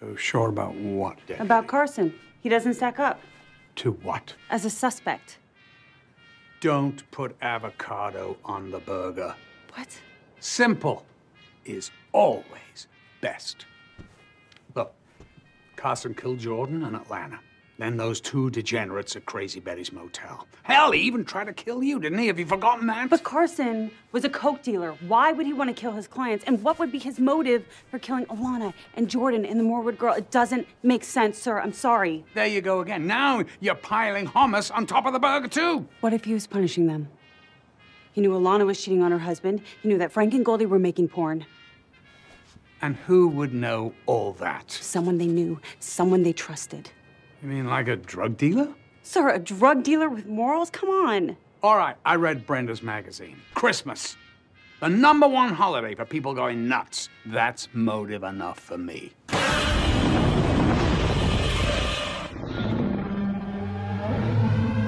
So sure about what, Deputy? About Carson. He doesn't stack up To what? as a suspect. Don't put avocado on the burger. What? Simple is always best. Look, Carson killed Jordan in Atlanta. Then those two degenerates at Crazy Betty's motel. Hell, he even tried to kill you, didn't he? Have you forgotten that? But Carson was a coke dealer. Why would he want to kill his clients? And what would be his motive for killing Alana and Jordan and the Morwood girl? It doesn't make sense, sir. I'm sorry. there you go again. Now you're piling hummus on top of the burger, too. What if he was punishing them? He knew Alana was cheating on her husband. He knew that Frank and Goldie were making porn. And who would know all that? Someone they knew, someone they trusted. You mean like a drug dealer? Sir, a drug dealer with morals? Come on. All right, I read Brenda's magazine. Christmas. The number one holiday for people going nuts. That's motive enough for me.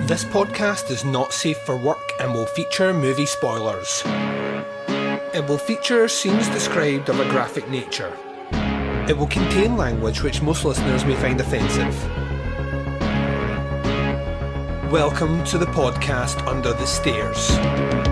This podcast is not safe for work and will feature movie spoilers. It will feature scenes described of a graphic nature. It will contain language which most listeners may find offensive. Welcome to the podcast Under the Stairs.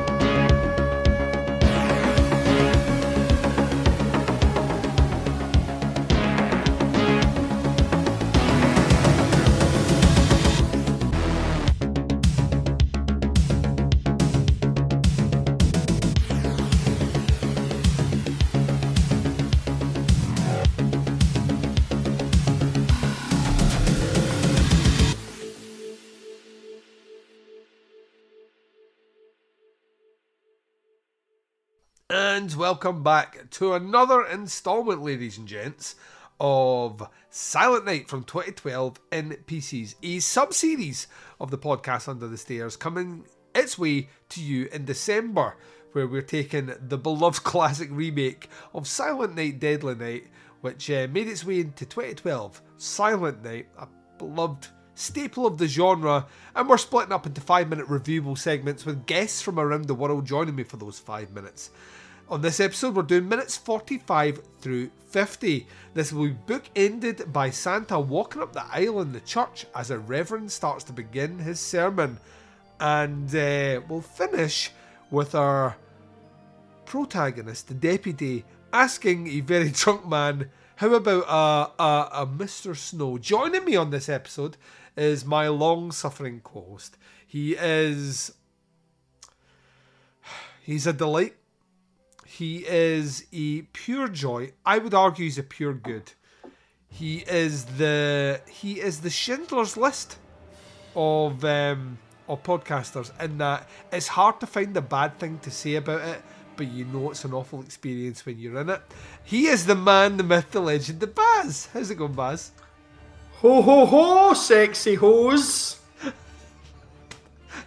Welcome back to another installment, ladies and gents, of Silent Night from 2012 in Pieces, a sub series of the podcast Under the Stairs, coming its way to you in December, where we're taking the beloved classic remake of Silent Night Deadly Night, which uh, made its way into 2012. Silent Night, a beloved staple of the genre, and we're splitting up into five minute reviewable segments with guests from around the world joining me for those five minutes. On this episode, we're doing minutes 45 through 50. This will be bookended by Santa walking up the aisle in the church as a reverend starts to begin his sermon. And uh, we'll finish with our protagonist, the deputy, asking a very drunk man, How about a, a, a Mr. Snow? Joining me on this episode is my long suffering co host. He is. He's a delight. He is a pure joy. I would argue he's a pure good. He is the he is the Schindler's List of um, of podcasters in that it's hard to find a bad thing to say about it, but you know it's an awful experience when you're in it. He is the man, the myth, the legend, the Baz. How's it going, Baz? Ho ho ho, sexy hose.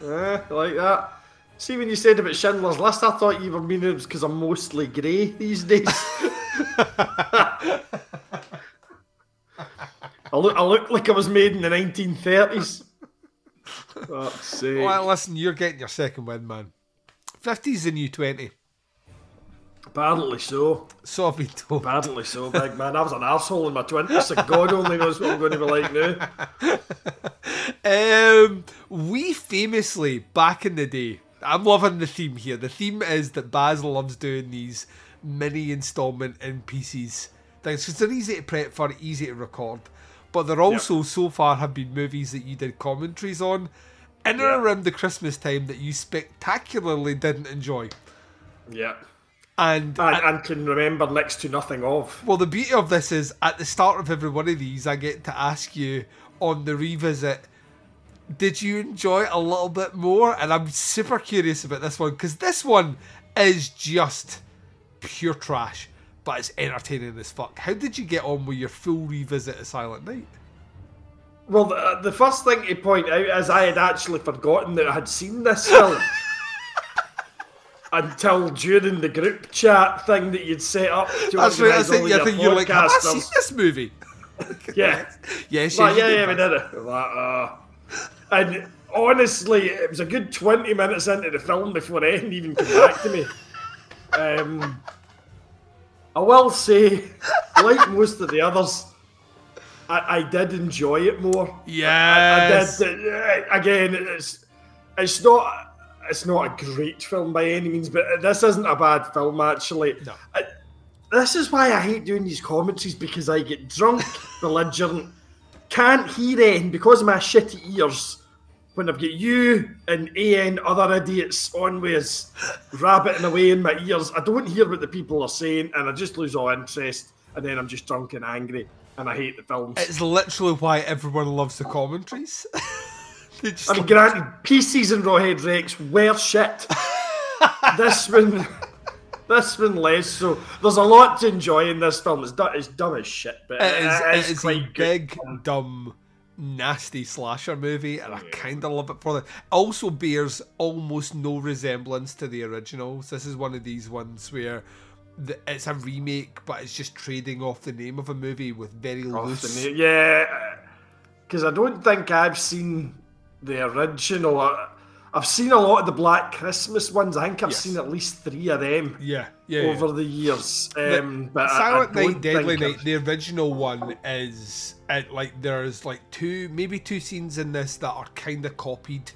Eh, like that. See, when you said about Schindler's List, I thought you were meaning it was because I'm mostly grey these days. I look, I look like I was made in the 1930s. Fuck's sake. Well, listen, you're getting your second win, man. 50's the new 20. Apparently so. So I've been told. Apparently so, big man. I was an asshole in my 20s, so God only knows what I'm going to be like now. Um, we famously, back in the day, I'm loving the theme here. The theme is that Baz loves doing these mini installment in Pieces things because they're easy to prep for, easy to record. But there also so far have been movies that you did commentaries on in and around the Christmas time that you spectacularly didn't enjoy. Yeah. And, And, and can remember next to nothing of. well, the beauty of this is at the start of every one of these, I get to ask you on the revisit, did you enjoy a little bit more? And I'm super curious about this one because this one is just pure trash, but it's entertaining as fuck. How did you get on with your full revisit of Silent Night? Well, the, the first thing to point out is I had actually forgotten that I had seen this film. Until during the group chat thing that you'd set up to That's right. I think your think you're like, have I seen this movie? Yeah. Yes, Like, yeah, yeah, we did it. Like, uh, and honestly, it was a good 20 minutes into the film before anything even came back to me. Um, I will say, like most of the others, I, I did enjoy it more. Yes. I, I did. uh, Again, it's it's not it's not a great film by any means, but this isn't a bad film actually. No. I- this is why I hate doing these commentaries because I get drunk, belligerent, can't hear it, and because of my shitty ears, when I've got you and AN other idiots on with rabbiting away in my ears, I don't hear what the people are saying, and I just lose all interest, and then I'm just drunk and angry, and I hate the films. It's literally why everyone loves the commentaries. they just I mean, granted, Pieces and Rawhead Rex were shit. this one, this one less. So there's a lot to enjoy in this film. It's, du- it's dumb as shit, but It is, it is is a quite good. big, dumb, nasty slasher movie, and I kind of love it for that. Also bears almost no resemblance to the originals. This is one of these ones where the, it's a remake, but it's just trading off the name of a movie with very Off loose. Yeah, because I don't think I've seen the original. I- I've seen a lot of the Black Christmas ones. I think I've Yes. seen at least three of them yeah, yeah. yeah. over the years. The Um, but I- I Silent Night, Deadly think I've- Night, the original one is uh, like there's like two, maybe two scenes in this that are kind of copied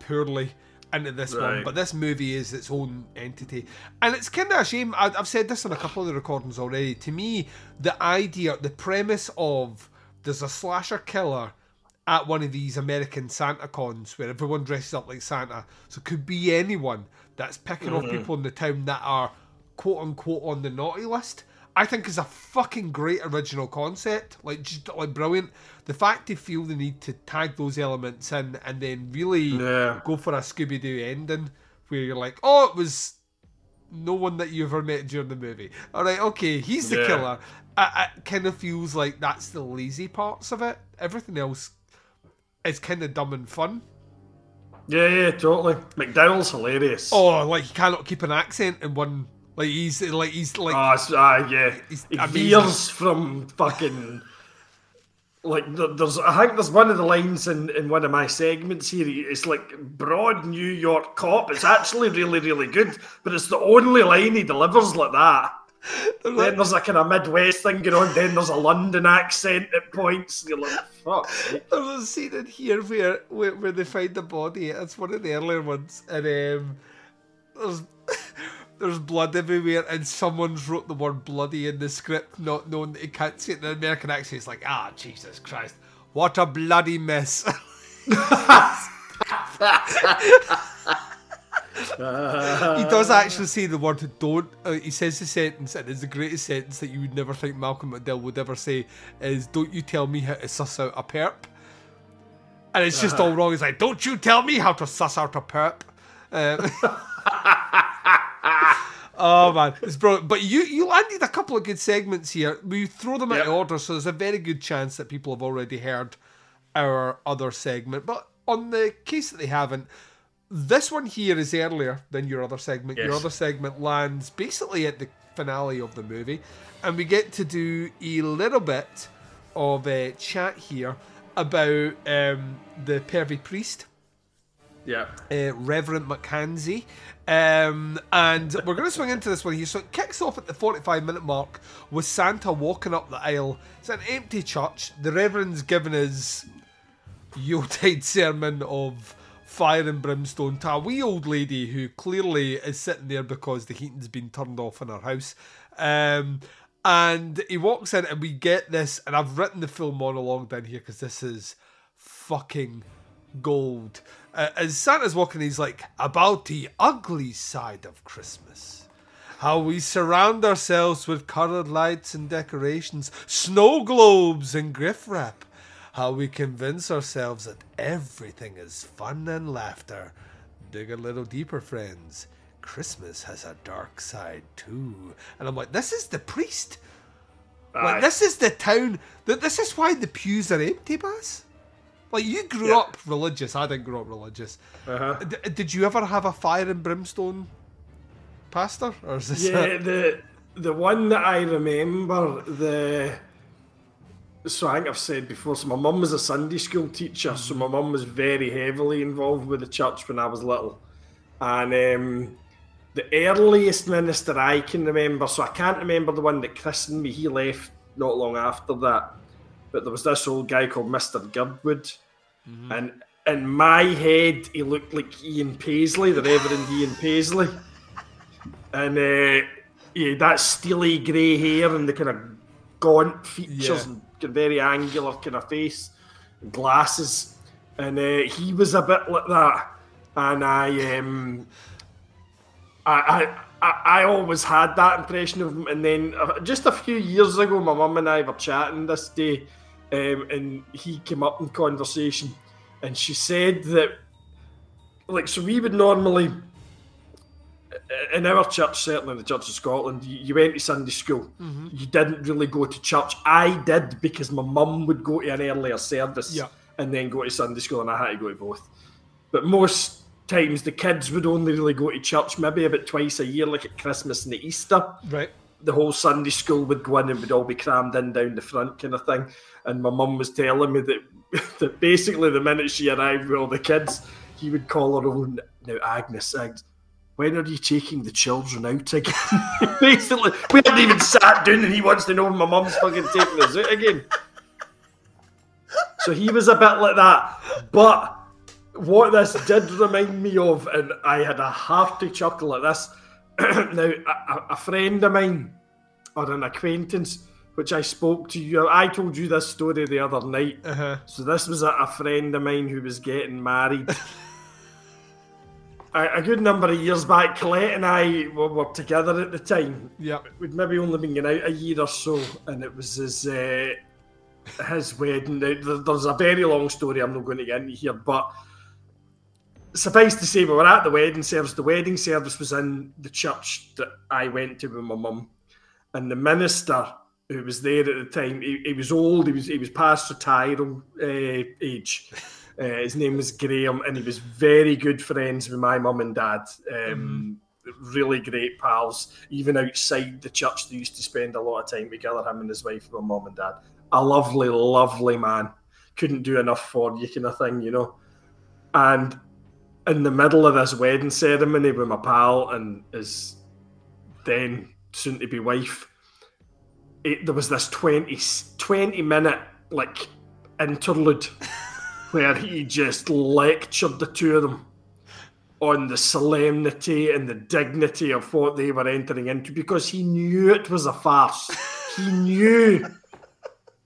poorly into this one, but this movie is its own entity, and it's kind of a shame. I, I've said this on a couple of the recordings already. To me, the idea, the premise of there's a slasher killer at one of these American Santa cons where everyone dresses up like Santa. So it could be anyone that's picking off people in the town that are quote unquote on the naughty list. I think is a fucking great original concept. Like just like brilliant. The fact they feel the need to tag those elements in and then really Yeah. go for a Scooby Doo ending where you're like, oh, it was no one that you ever met during the movie. All right, okay, he's the Yeah. killer. I, I kind of feels like that's the lazy parts of it. Everything else is kind of dumb and fun. Yeah, yeah, totally. McDowell's hilarious. Oh, like he cannot keep an accent in one. Like he's like he's like Ah, it's- ah, yeah. He's He veers from fucking. Like there's, I think there's one of the lines in, in one of my segments here. It's like broad New York cop. It's actually really really good, but it's the only line he delivers like that. then there's a kind of Midwest thing going on. Then there's a London accent at points. You're like, fuck. There's a scene in here where, where where they find the body. It's one of the earlier ones, and um, there's there's blood everywhere, and someone's wrote the word "bloody" in the script, not knowing that he can't see it in an American accent. It's like, ah, Jesus Christ, what a bloody mess! he does actually say the word "don't." Uh, he says the sentence, and it's the greatest sentence that you would never think Malcolm McDowell would ever say: "Is don't you tell me how to suss out a perp?" And it's just all wrong. He's like, "Don't you tell me how to suss out a perp." Um, oh man, it's brilliant. But you you landed a couple of good segments here. We throw them out Yep. of order, so there's a very good chance that people have already heard our other segment. But on the case that they haven't, this one here is earlier than your other segment. Your other segment lands basically at the finale of the movie, and we get to do a little bit of a chat here about um, the pervy priest Yeah. uh, Reverend McKenzie. Um, and we're going to swing into this one here. So it kicks off at the 45 minute mark with Santa walking up the aisle. It's an empty church. The Reverend's giving his Yuletide sermon of fire and brimstone to a wee old lady who clearly is sitting there because the heating's been turned off in her house. Um, and he walks in, and we get this. And I've written the full monologue down here because this is fucking gold. Uh, as Santa's walking, he's like, about the ugly side of Christmas. How we surround ourselves with coloured lights and decorations, snow globes and griff wrap. How we convince ourselves that everything is fun and laughter. Dig a little deeper, friends. Christmas has a dark side too. And I'm like, this is the priest. Like, this is the town. That this is why the pews are empty, Baz. Like you grew Yeah. up religious. I didn't grow up religious. Uh-huh. D- did you ever have a fire and brimstone pastor, or is this? Yeah, the the one that I remember the. So I think I've said before. So my mum was a Sunday school teacher, so my mum was very heavily involved with the church when I was little, and um, the earliest minister I can remember. So I can't remember the one that christened me. He left not long after that. but there was this old guy called Mister Girdwood, and in my head he looked like Ian Paisley, the Reverend Ian Paisley, and uh, yeah, that steely grey hair and the kind of gaunt features Yeah. and very angular kind of face, and glasses, and uh, he was a bit like that, and I um, I, I, I, I always had that impression of him. And then uh, just a few years ago, my mum and I were chatting this day, um, and he came up in conversation, and she said that, like, so we would normally, in our church, certainly the Church of Scotland, you, you went to Sunday school. You didn't really go to church. I did because my mum would go to an earlier service Yeah. and then go to Sunday school, and I had to go to both. But most times the kids would only really go to church maybe about twice a year, like at Christmas and Easter. Right. The whole Sunday school would go in and would all be crammed in down the front, kind of thing. And my mum was telling me that that basically the minute she arrived with all the kids, he would call her own. Now, Agnes, Agnes, when are you taking the children out again? basically, we hadn't even sat down, and he wants to know when my mum's fucking taking us out again. So he was a bit like that, but what this did remind me of, and I had a hearty chuckle at this. now, a, a- friend of mine, or an acquaintance, which I spoke to you, I told you this story the other night. Uh-huh. So this was a, a friend of mine who was getting married. a, a good number of years back, Colette and I were, were together at the time. Yeah, We'd maybe only been going out a year or so, and it was his uh, his wedding. Now, There's a very long story I'm not going to get into here, but suffice to say, we were at the wedding service. The wedding service was in the church that I went to with my mum, and the minister who was there at the time, he, he was old. He was he was past retiral uh, age. Uh, his name was Graham, and he was very good friends with my mum and dad. Um, Really great pals. Even outside the church, they used to spend a lot of time together. Him and his wife, my mum and dad. A lovely, lovely man. Couldn't do enough for you, kind of thing, you know. And in the middle of this wedding ceremony with my pal and his then soon to be wife, it, there was this 20, 20 minute like interlude where he just lectured the two of them on the solemnity and the dignity of what they were entering into because he knew it was a farce. he knew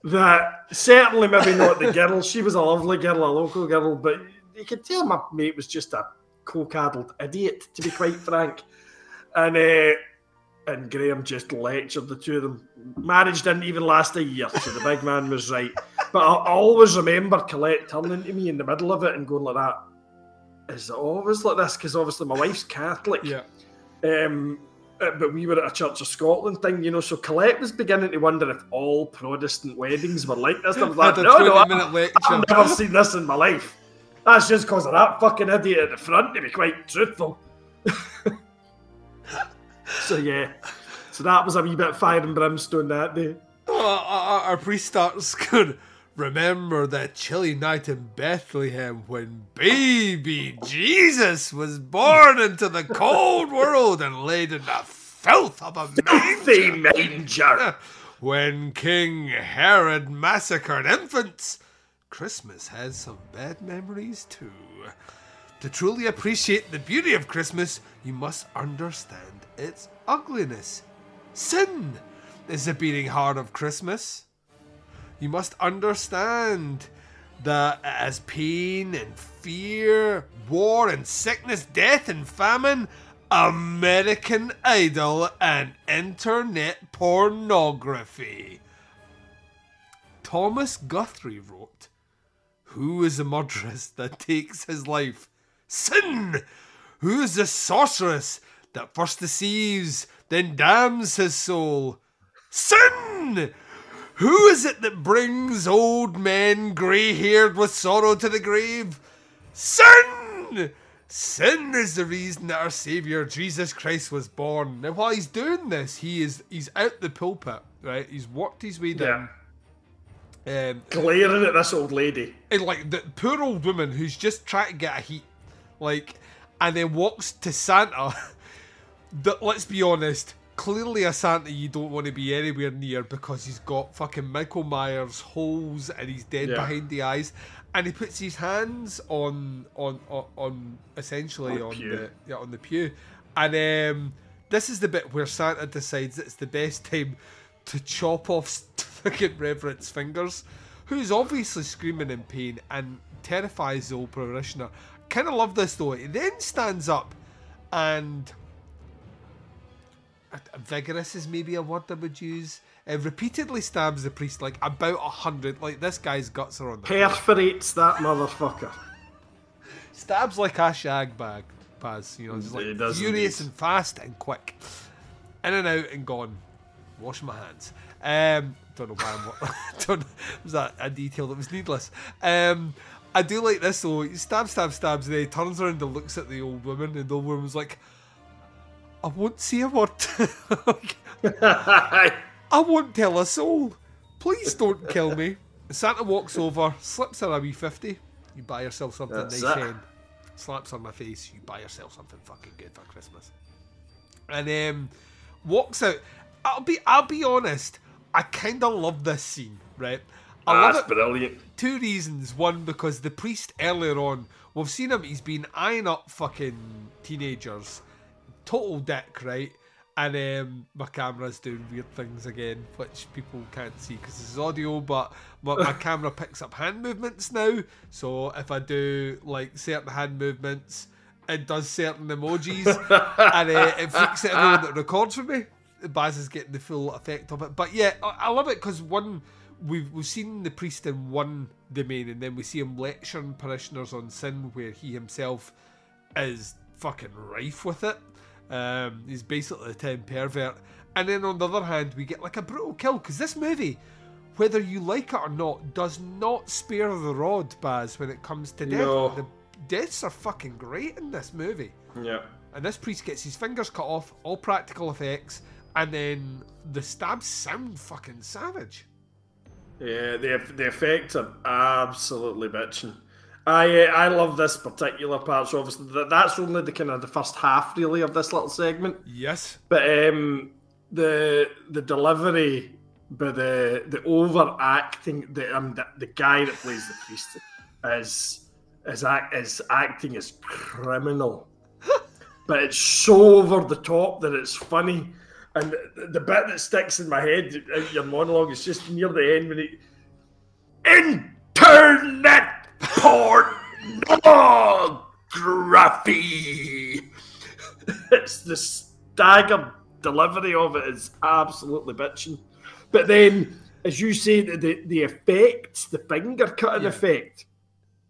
that certainly maybe not the girl. She was a lovely girl, a local girl, but you could tell my mate was just a coke-addled idiot, to be quite frank. And uh, and Graham just lectured the two of them. Marriage didn't even last a year, so the big man was right. But I, I always remember Colette turning to me in the middle of it and going like that. Is it always like this? Because obviously my wife's Catholic. Yeah. Um, uh, but we were at a Church of Scotland thing, you know. So Colette was beginning to wonder if all Protestant weddings were like this. I was like, no, no, 20 minute I've never seen this in my life. That's just because of that fucking idiot at the front, to be quite truthful. so yeah, so that was a wee bit fire and brimstone that day. Oh, our, our priest starts good. Remember that chilly night in Bethlehem when baby Jesus was born into the cold world and laid in the filth of a Filthy manger. manger. When King Herod massacred infants, Christmas has some bad memories too. To truly appreciate the beauty of Christmas, you must understand its ugliness. Sin is the beating heart of Christmas. You must understand that as pain and fear, war and sickness, death and famine, American Idol, and internet pornography. Thomas Guthrie wrote, Who is the murderess that takes his life? Sin! Who is the sorceress that first deceives, then damns his soul? Sin! Who is it that brings old men grey haired with sorrow to the grave? Sin! Sin is the reason that our Saviour Jesus Christ was born. Now while he's doing this, he is he's out the pulpit, right? He's worked his way down. Um, Glaring at this old lady. and like the poor old woman who's just trying to get a heat, like, and then walks to Santa. That let's be honest, clearly a Santa you don't want to be anywhere near because he's got fucking Michael Myers holes and he's dead Yeah. behind the eyes, and he puts his hands on on on, on essentially On the on pew. the yeah on the pew, and um, this is the bit where Santa decides it's the best time to chop off fucking Reverend's fingers, who's obviously screaming in pain and terrifies the old parishioner. Kind of love this though. He then stands up and vigorous is maybe a word I would use. Uh, repeatedly stabs the priest like about a hundred. Like this guy's guts are on the Perforates that motherfucker. stabs like a shag bag. Baz, you know, just He like does furious indeed. and fast and quick, in and out and gone. Wash my hands. Um, don't know why I'm. don't. Was that a detail that was needless? Um, I do like this though. He stabs, stabs, stabs, then he turns around and looks at the old woman, and the old woman's like, "I won't say a word. I won't tell a soul. Please don't kill me." Santa walks over, slips her a wee fifty. You buy yourself something That's nice, it. Slaps on my face. You buy yourself something fucking good for Christmas. And um, walks out. I'll be. I'll be honest. I kind of love this scene, right? I love That's it brilliant. two reasons. One, because the priest earlier on, we've seen him, he's been eyeing up fucking teenagers. Total dick, right? And um, my camera's doing weird things again, which people can't see because this is audio, but my, my camera picks up hand movements now. So if I do like certain hand movements, it does certain emojis and uh, it freaks out everyone that records for me. Baz is getting the full effect of it. But yeah, I, I love it because one, we've we've seen the priest in one domain, and then we see him lecturing parishioners on sin, where he himself is fucking rife with it. Um, he's basically a ten pervert. And then on the other hand, we get like a brutal kill because this movie, whether you like it or not, does not spare the rod, Baz, when it comes to death. No. The deaths are fucking great in this movie. Yeah. And this priest gets his fingers cut off, all practical effects, and then the stabs sound fucking savage. Yeah, the the effects are absolutely bitching. I I love this particular part. So obviously that, that's only the kind of the first half really of this little segment. Yes. But um, the the delivery, but the the overacting, the um the, the guy that plays the priest is is act is acting is criminal. but it's so over the top that it's funny. And the, the bit that sticks in my head, uh, your monologue, is just near the end when he internet pornography. it's the staggered delivery of it is absolutely bitching. But then, as you say, the the, the effects, the finger cutting Yeah. effect,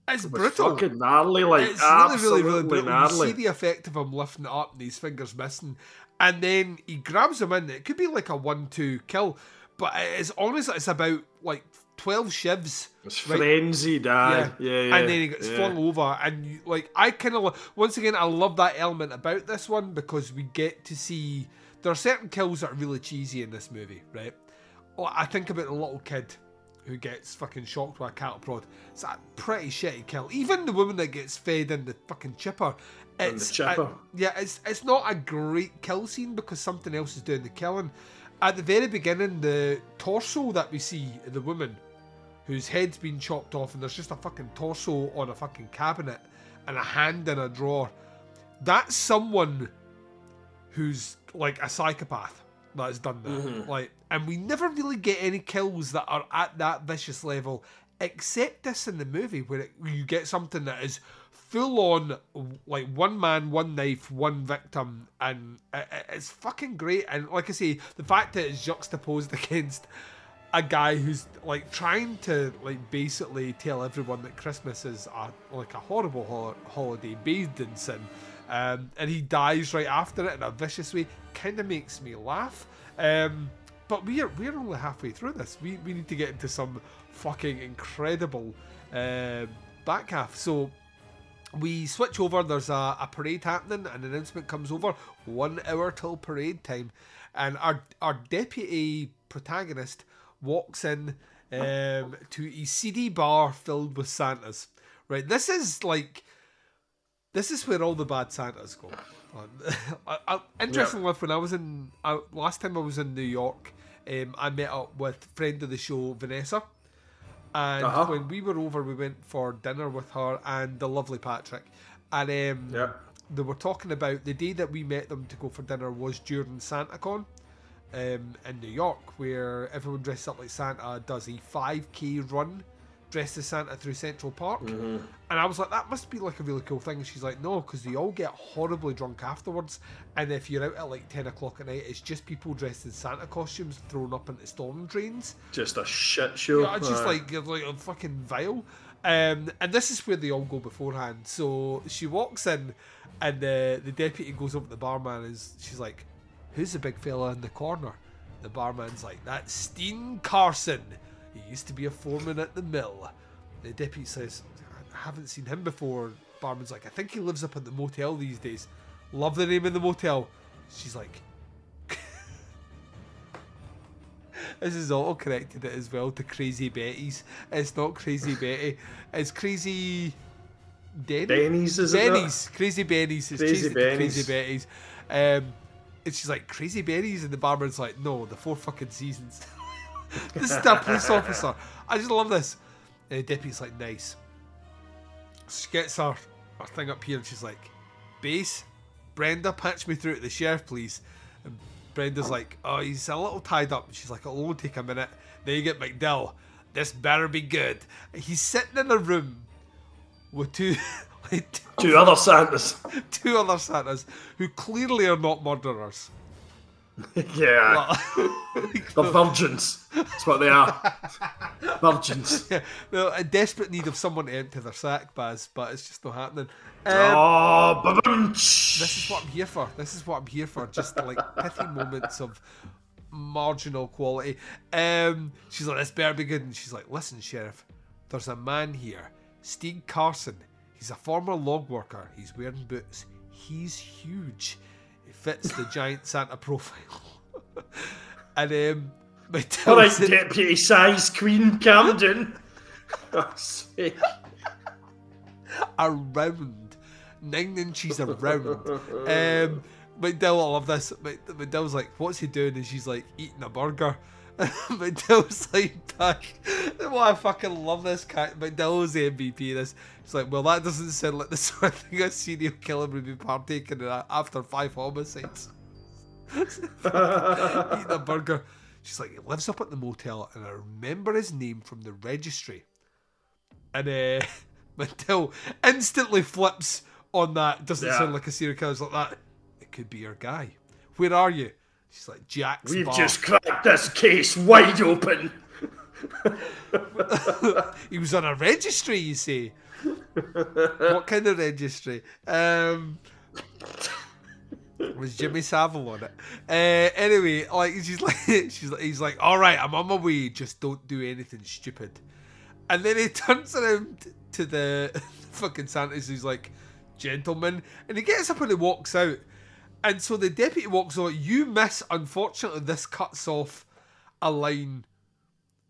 It's brutal. fucking gnarly, like it's really, really, really brutal. You see the effect of him lifting it up and his fingers missing, and then he grabs him in. It could be like a one-two kill, but it's honest. It's about like twelve shivs. It's right? frenzied, aye. yeah, yeah, and then he gets yeah. flung over, and you, like I kind of once again I love that element about this one because we get to see there are certain kills that are really cheesy in this movie, right? Well, I think about the little kid who gets fucking shocked by a cattle prod. It's a pretty shitty kill. Even the woman that gets fed in the fucking chipper. It's yeah, it's it's not a great kill scene because something else is doing the killing. At the very beginning, the torso that we see the woman whose head's been chopped off and there's just a fucking torso on a fucking cabinet and a hand in a drawer. That's someone who's like a psychopath that has done that. Like, and we never really get any kills that are at that vicious level, except this in the movie where it, you get something that is full on like one man, one knife, one victim, and it, it- it's fucking great. And like I say, the fact that it's juxtaposed against a guy who's like trying to like basically tell everyone that Christmas is a, like a horrible hol- holiday bathed in sin, um, and he dies right after it in a vicious way. Kind of makes me laugh. Um, but we're we're only halfway through this. We we need to get into some fucking incredible um back half. So we switch over. There's a, a parade happening. An announcement comes over. One hour till parade time, and our our deputy protagonist walks in um, to a seedy bar filled with Santas. Right, this is like this is where all the bad Santas go. I, I, interesting enough, when I was in I, last time I was in New York, um, I met up with friend of the show Vanessa, and Uh-huh. when we were over, we went for dinner with her and the lovely Patrick, and um, Yeah. they were talking about the day that we met them to go for dinner was during SantaCon um, in New York, where everyone dressed up like Santa does a 5k run dressed as Santa through Central Park. And I was like, that must be like a really cool thing. And she's like, no, because they all get horribly drunk afterwards. And if you're out at like 10 o'clock at night, it's just people dressed in Santa costumes thrown up into storm drains. Just a shit show. Yeah, it's just like you're like a fucking vile. Um, and this is where they all go beforehand. So she walks in, and the the deputy goes up to the barman. Is she's like, "Who's the big fella in the corner?" The barman's like, "That's Steen Carson. He used to be a foreman at the mill." The deputy says, "I haven't seen him before." Barman's like, "I think he lives up at the motel these days. Love the name of the motel." She's like, This is auto corrected it as well to Crazy Betty's. It's not Crazy Betty. It's Crazy Denny. Benny's, is it? Crazy Benny's. It's Crazy Benny's. Crazy Betty's. Um, and she's like, Crazy Benny's? And the barman's like, no, the four fucking seasons. this is that police officer. I just love this. And the deputy's like, nice. She gets her, her thing up here and she's like, Base, Brenda, patch me through to the sheriff, please. And Brenda's like, oh, he's a little tied up. She's like, it'll only take a minute. Then you get McDowell. This better be good. He's sitting in a room with two, like two, Two other Santas. two other Santas who clearly are not murderers. yeah. They're virgins. That's what they are. virgins. yeah, they're in desperate need of someone to empty their sack, Baz, but it's just not happening. Um, Oh, this is what I'm here for. This is what I'm here for. Just like pithy moments of marginal quality. Um, she's like, this better be good. And she's like, listen, Sheriff, there's a man here, Steve Carson. He's a former log worker. He's wearing boots. He's huge. Fits the giant Santa profile. and um, Mattel All right, deputy size Queen Camden. Oh, sake. around. Nine inches around. Um, McDowell, I love this. Mc- McDowell's like, what's he doing? And she's like, eating a burger. McDowell's like, "Doug, well, I fucking love this cat. McDowell's the MVP of this. She's like, well, that doesn't sound like the sort of thing a serial killer would be partaking in after five homicides. eating a burger. She's like, he lives up at the motel, and I remember his name from the registry. And uh, Mattel instantly flips on that. Doesn't Yeah. sound like a serial killer. It's like that. It could be your guy. Where are you? She's like, Jack's We've bar. just cracked this case wide open. he was on a registry, you see. what kind of registry? Um, was Jimmy Savile on it? Uh, anyway, like she's like, she's like, he's like, all right, I'm on my way. Just don't do anything stupid. And then he turns around to the fucking Santas. He's like, gentlemen, and he gets up and he walks out. And so the deputy walks on. You miss. Unfortunately, this cuts off a line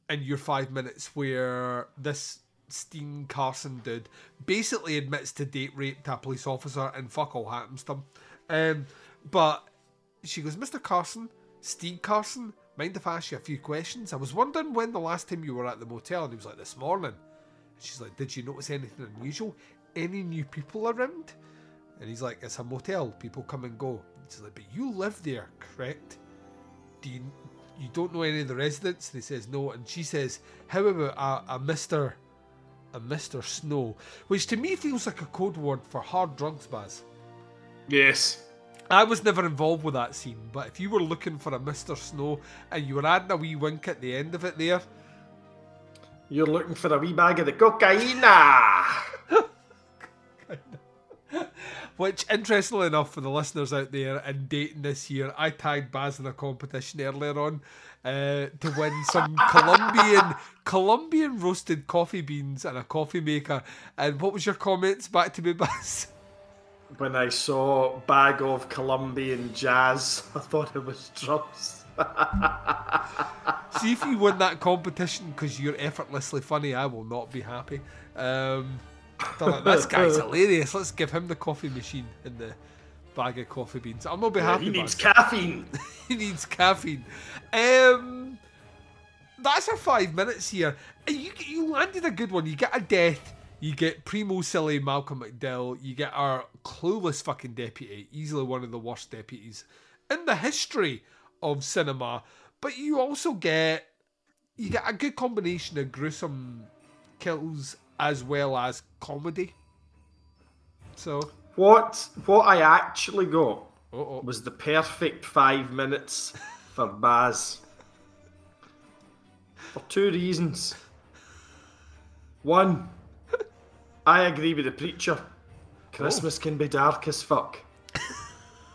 in your five minutes where this Steen Carson dude basically admits to date raped a police officer and fuck all happens to him. Um, but she goes, Mr. Carson, Steve Carson, mind if I ask you a few questions? I was wondering when the last time you were at the motel, and he was like, this morning. And she's like, did you notice anything unusual? Any new people around? And he's like, it's a motel, people come and go. She's like, but you live there, correct? Do you, you don't know any of the residents? And he says, no. And she says, how about a, a Mr. a Mr. Snow? Which to me feels like a code word for hard drugs, Baz. Yes. I was never involved with that scene, but if you were looking for a Mr. Snow and you were adding a wee wink at the end of it there, You're looking for a wee bag of the cocaine. Which interestingly enough for the listeners out there and dating this year, I tagged Baz in a competition earlier on uh, to win some Colombian Colombian roasted coffee beans and a coffee maker. And what was your comments back to me, Baz? When I saw bag of Colombian jazz, I thought it was drums. See if you win that competition because you're effortlessly funny. I will not be happy. Um, They're like, this guy's hilarious. Let's give him the coffee machine and the bag of coffee beans. I'm not be happy. he needs caffeine. he needs caffeine. Um, that's our five minutes here. You you landed a good one. You get a death. You get Primo Silly, Malcolm McDowell. You get our clueless fucking deputy, easily one of the worst deputies in the history of cinema. But you also get you get a good combination of gruesome kills as well as comedy. So, What what I actually got uh-oh. was the perfect five minutes for Baz. For two reasons. One, I agree with the preacher. Christmas oh. can be dark as fuck.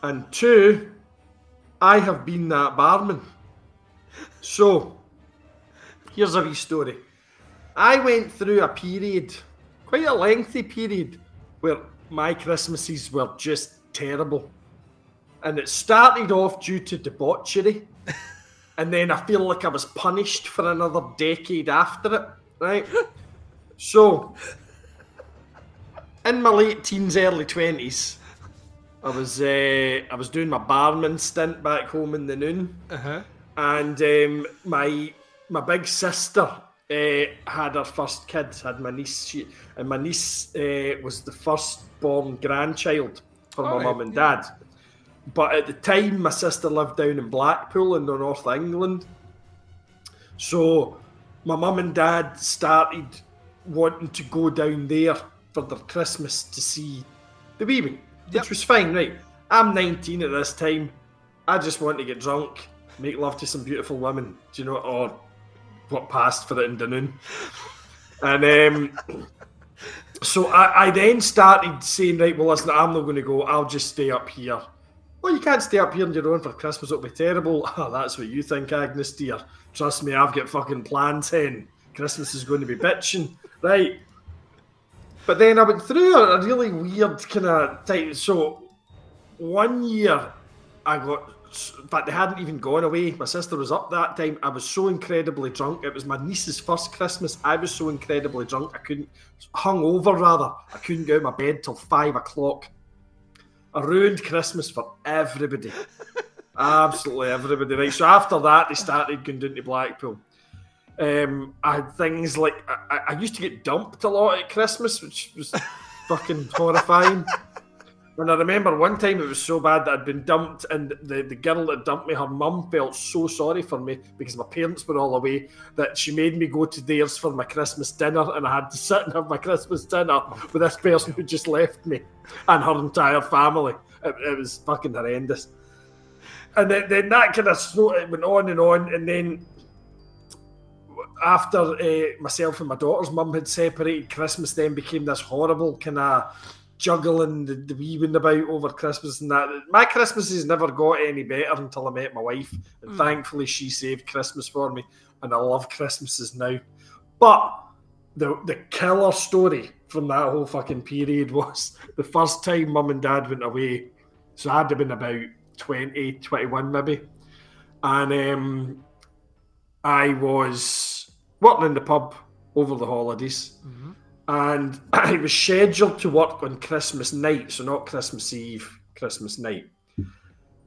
And two, I have been that barman. So, here's a wee story. I went through a period, quite a lengthy period, where my Christmases were just terrible. And it started off due to debauchery. and then I feel like I was punished for another decade after it, right? So, in my late teens, early 20s, I was uh, I was doing my barman stint back home in Dunoon Uh-huh. and um, my my big sister uh, had her first kid, had my niece, she, and my niece uh, was the first-born grandchild for my mum and yeah. dad. But at the time, my sister lived down in Blackpool in the north of England, so my mum and dad started wanting to go down there for their Christmas to see the wee one, which Yep. was fine, right? I'm 19 at this time. I just want to get drunk, make love to some beautiful women, do you know, or what passed for the Dunoon. And um, so I, I then started saying, right, well, listen, I'm not going to go. I'll just stay up here. Well, you can't stay up here on your own for Christmas. It'll be terrible. Oh, that's what you think, Agnes, dear. Trust me, I've got fucking plans, hen. Christmas is going to be bitching. Right. But then I went through a, a really weird kind of time. So one year I got, in fact, they hadn't even gone away. My sister was up that time. I was so incredibly drunk. It was my niece's first Christmas. I was so incredibly drunk. I couldn't, hung over rather. I couldn't get out of my bed till five o'clock. I ruined Christmas for everybody. Absolutely everybody. Right. So after that, they started going down to Blackpool. Um, I had things like I, I used to get dumped a lot at Christmas, which was fucking horrifying. And I remember one time it was so bad that I'd been dumped, and the, the girl that dumped me, her mum felt so sorry for me because my parents were all away that she made me go to theirs for my Christmas dinner, and I had to sit and have my Christmas dinner with this person who just left me and her entire family. It, it was fucking horrendous. And then, then that kind of it went on and on, and then after uh, myself and my daughter's mum had separated, Christmas then became this horrible kind of juggling the, the weaving about over Christmas and that. My Christmases never got any better until I met my wife, and thankfully she saved Christmas for me, and I love Christmases now. But the the killer story from that whole fucking period was the first time mum and dad went away. So I'd have been about 20, 21 maybe. And um, I was working in the pub over the holidays. And I was scheduled to work on Christmas night, so not Christmas Eve, Christmas night.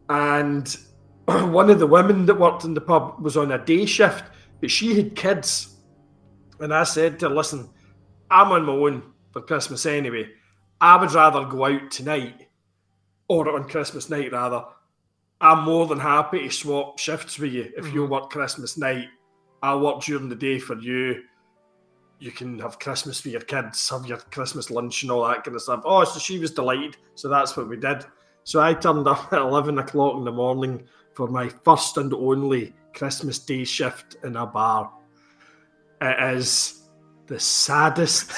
And one of the women that worked in the pub was on a day shift, but she had kids. And I said to her, listen, I'm on my own for Christmas anyway. I would rather go out tonight, or on Christmas night rather. I'm more than happy to swap shifts with you if you mm-hmm. work Christmas night. I'll work during the day for you. You can have Christmas with your kids, have your Christmas lunch and all that kind of stuff. Oh, so she was delighted. So that's what we did. So I turned up at 11 o'clock in the morning for my first and only Christmas Day shift in a bar. It is the saddest,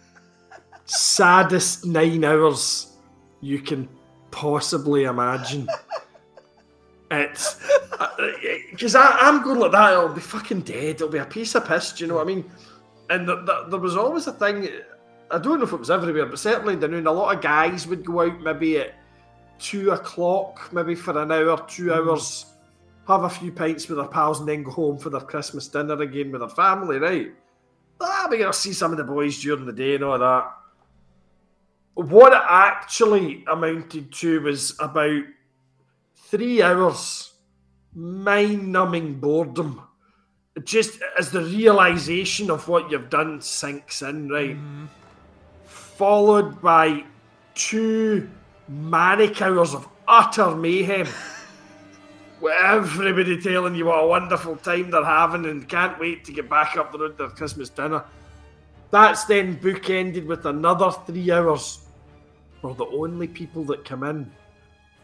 saddest nine hours you can possibly imagine. It's uh, uh, because I'm going like that. It'll be fucking dead. It'll be a piece of piss. Do you know what I mean? And th- th- there was always a thing. I don't know if it was everywhere, but certainly Dunoon. A lot of guys would go out maybe at two o'clock, maybe for an hour, two hours, have a few pints with their pals, and then go home for their Christmas dinner again with their family. Right? ah, we're gonna see some of the boys during the day and all that. What it actually amounted to was about three hours mind numbing boredom. Just as the realization of what you've done sinks in, right? Mm-hmm. Followed by two manic hours of utter mayhem. With everybody telling you what a wonderful time they're having and can't wait to get back up the road to their Christmas dinner. That's then bookended with another three hours where the only people that come in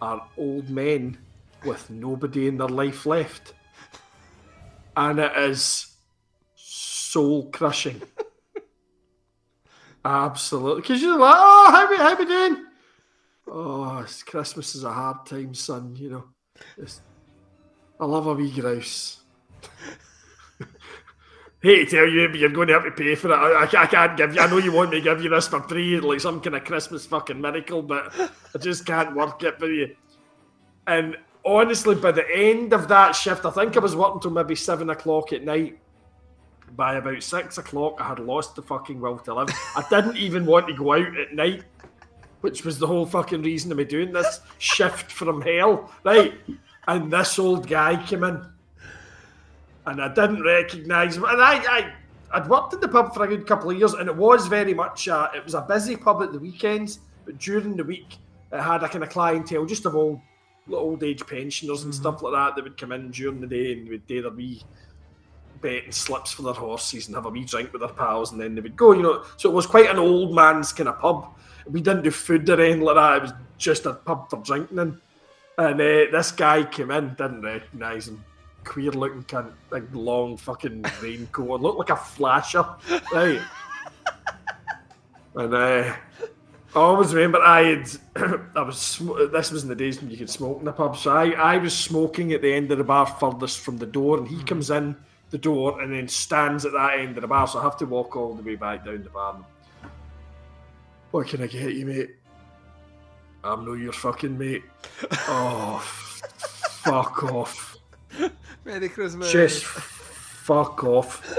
are old men with nobody in their life left. And it is soul crushing. Absolutely. Because you're like, oh, how we, how we doing? Oh, Christmas is a hard time, son, you know. It's, I love a wee grouse. Hate to tell you, but you're going to have to pay for it. I, I, I can't give you. I know you want me to give you this for free, like some kind of Christmas fucking miracle, but I just can't work it for you. And honestly, by the end of that shift, I think I was working till maybe seven o'clock at night. By about six o'clock, I had lost the fucking will to live. I didn't even want to go out at night, which was the whole fucking reason of me doing this shift from hell, right? And this old guy came in, and I didn't recognise him. And I, I, I'd worked in the pub for a good couple of years, and it was very much, uh, it was a busy pub at the weekends, but during the week, it had a kind of clientele just of old, old age pensioners and stuff like that that would come in during the day and would do their wee betting slips for their horses and have a wee drink with their pals, and then they would go, you know. So it was quite an old man's kind of pub. We didn't do food or anything like that. It was just a pub for drinking in. And uh, this guy came in, didn't recognise him. Queer looking cunt, big long fucking raincoat, looked like a flasher, right? and uh, I always remember I had, I was, sm- this was in the days when you could smoke in the pub, so I, I was smoking at the end of the bar furthest from the door, and he mm-hmm. comes in the door and then stands at that end of the bar, so I have to walk all the way back down the bar. What can I get you, mate? I'm no your fucking mate. Oh, fuck off. Merry Christmas. Just fuck off.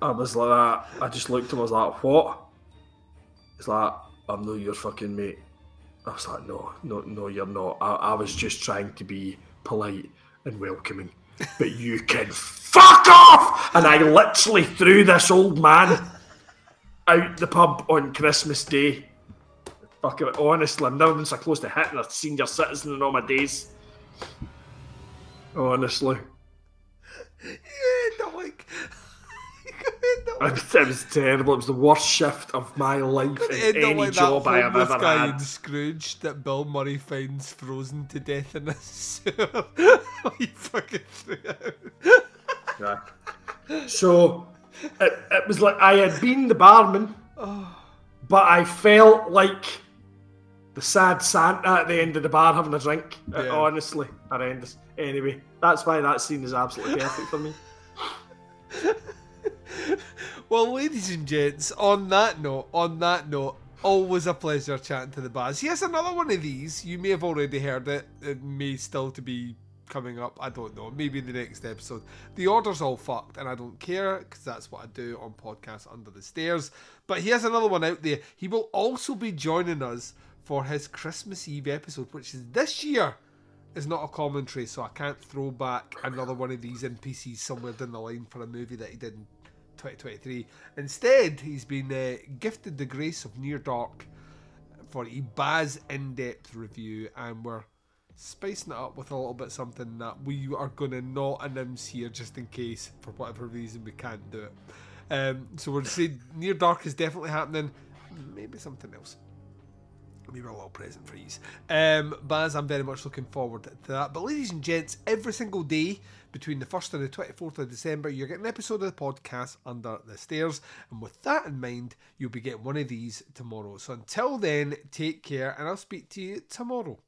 I was like that. I just looked at him, I was like, what? It's like, I'm not your fucking mate. I was like, no, no, no, you're not. I, I was just trying to be polite and welcoming. But you can fuck off! And I literally threw this old man out the pub on Christmas Day. Fuck it, honestly, I've never been so close to hitting a senior citizen in all my days. Honestly. It was terrible. It was the worst shift of my life in any like job I have ever guy had. in Scrooged that Bill Murray finds frozen to death in a sewer. he fucking threw out. Yeah. So it, it was like I had been the barman, but I felt like the sad Santa at the end of the bar having a drink. Uh, Yeah. honestly, horrendous. Anyway, that's why that scene is absolutely perfect for me. Well, ladies and gents, on that note, on that note, always a pleasure chatting to the Baz. Here's another one of these. You may have already heard it. It may still to be coming up. I don't know. Maybe the next episode. The order's all fucked, and I don't care because that's what I do on podcasts under the stairs. But he has another one out there. He will also be joining us for his Christmas Eve episode, which is this year. Is not a commentary, so I can't throw back another one of these NPCs somewhere down the line for a movie that he did in 2023. Instead, he's been uh, gifted the grace of Near Dark for a Baz in depth review, and we're spicing it up with a little bit something that we are going to not announce here just in case, for whatever reason, we can't do it. Um, so we're saying Near Dark is definitely happening, maybe something else. Maybe a little present for you. Um, Baz, I'm very much looking forward to that. But ladies and gents, every single day between the 1st and the 24th of December, you're getting an episode of the podcast Under the Stairs. And with that in mind, you'll be getting one of these tomorrow. So until then, take care and I'll speak to you tomorrow.